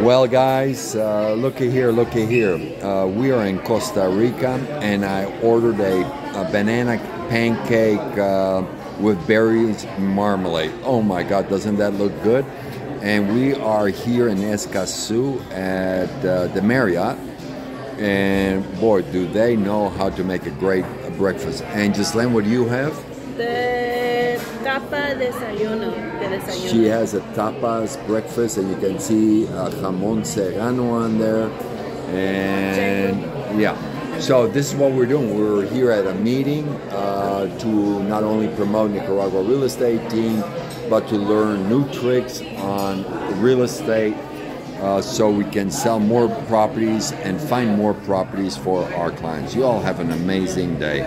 Well, guys, uh, looky here, looky here. Uh, we are in Costa Rica, and I ordered a, a banana pancake uh, with berries marmalade. Oh my God, doesn't that look good? And we are here in Escazú at uh, the Marriott, and boy, do they know how to make a great breakfast. And Gislaine, what do you have? De tapa desayuno. De desayuno. She has a tapas breakfast, and you can see uh, jamón serrano on there. And yeah, so this is what we're doing. We're here at a meeting uh, to not only promote Nicaragua real estate team, but to learn new tricks on real estate uh, so we can sell more properties and find more properties for our clients. You all have an amazing day.